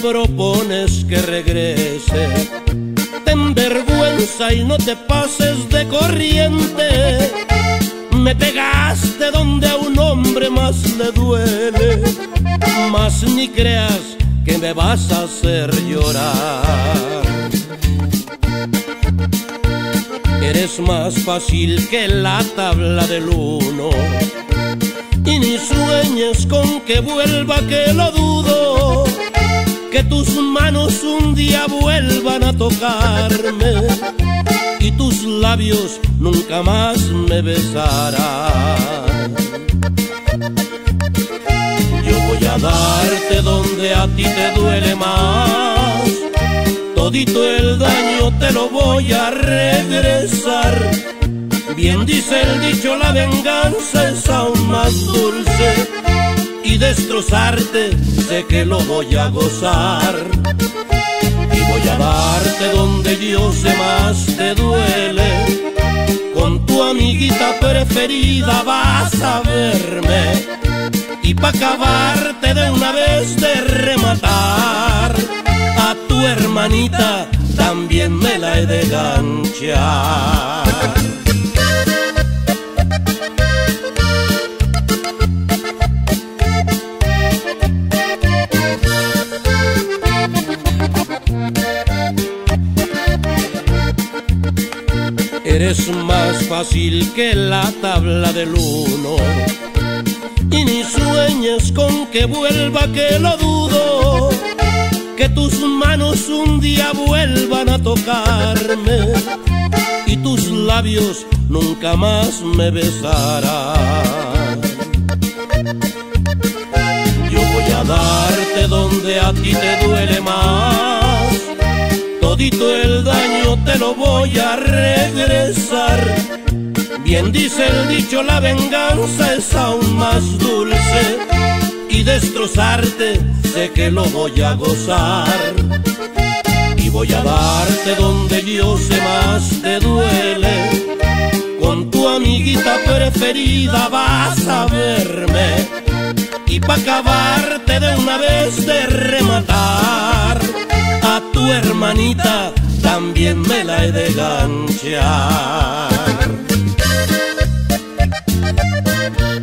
propones que regrese? Ten vergüenza y no te pases de corriente. Me pegaste donde a un hombre más le duele. Más ni creas que me vas a hacer llorar. Eres más fácil que la tabla del uno. Y ni sueñes con que vuelva que lo dudo. Que tus manos un día vuelvan a tocarme. Y tus labios nunca más me besarán a ti te duele más todito el daño te lo voy a regresar Bien dice el dicho, la venganza es aún más dulce y destrozarte sé que lo voy a gozar. Y voy a darte donde yo sé más te duele. Con tu amiguita preferida vas a verme. Y pa' acabarte de una vez de rematar a tu hermanita también me la he de ganchar. Eres más fácil que la tabla del uno Y ni sueñes con que vuelva que lo dudo. Que tus manos un día vuelvan a tocarme. Y tus labios nunca más me besarán. Yo voy a darte donde a ti te duele más. Todito el daño te lo voy a regresar. Bien dice el dicho, la venganza es aún más dulce y destrozarte sé que lo voy a gozar. Y voy a darte donde yo sé más te duele. Con tu amiguita preferida vas a verme. Y pa' acabarte de una vez de rematar a tu hermanita también me la he de ganchar. Thank